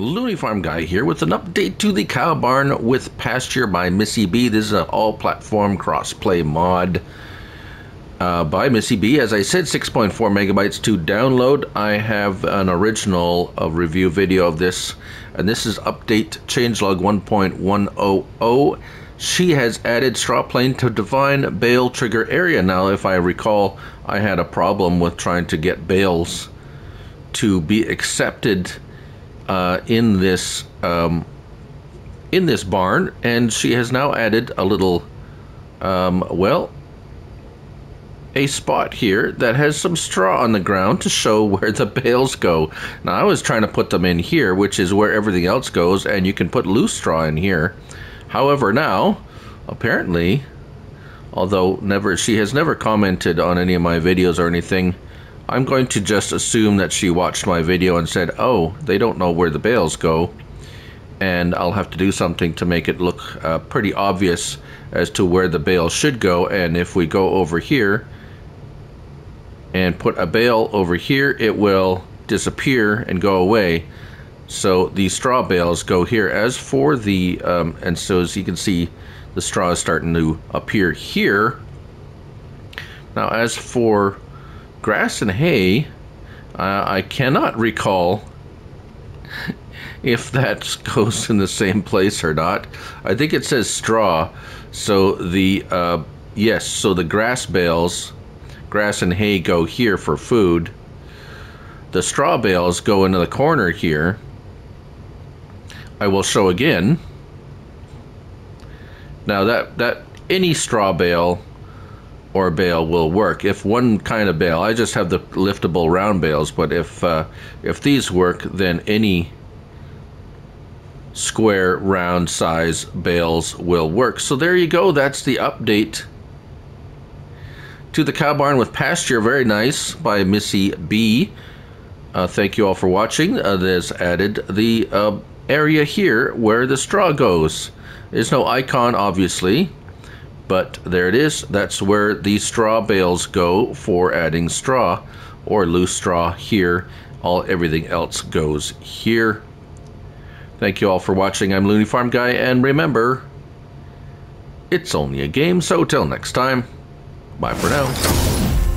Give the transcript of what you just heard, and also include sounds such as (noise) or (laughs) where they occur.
Looney Farm Guy here with an update to the Cow Barn with Pasture by Missy B. This is an all-platform cross-play mod uh, by Missy B. As I said, 6.4 megabytes to download. I have an original uh, review video of this, and this is update changelog 1.100. She has added straw plane to define bale trigger area. Now, if I recall, I had a problem with trying to get bales to be accepted uh, in this um, in this barn, and she has now added a little, um, well, a spot here that has some straw on the ground to show (laughs) where the bales go. Now I was trying to put them in here, which is where everything else goes, and you can put loose straw in here. However, now apparently, although never she has never commented on any of my videos or anything I'm going to just assume that she watched my video and said, oh, they don't know where the bales go. And I'll have to do something to make it look uh, pretty obvious as to where the bale should go. And if we go over here and put a bale over here, it will disappear and go away. So the straw bales go here. As for the, um, and so as you can see, the straw is starting to appear here. Now as for grass and hay, uh, I cannot recall (laughs) if that (laughs) goes in the same place or not. I think it says straw. So the, uh, yes, so the grass bales, grass and hay go here for food. The straw bales go into the corner here. I will show again. Now that, that any straw bale or bale will work. If one kind of bale, I just have the liftable round bales, but if uh, if these work, then any square round size bales will work. So there you go. That's the update to the cow barn with pasture. Very nice by Missy B. Uh, thank you all for watching. Uh, there's added the uh, area here where the straw goes. There's no icon, obviously but there it is. That's where the straw bales go for adding straw or loose straw here. All everything else goes here. Thank you all for watching. I'm Looney Farm Guy, and remember, it's only a game, so till next time, bye for now.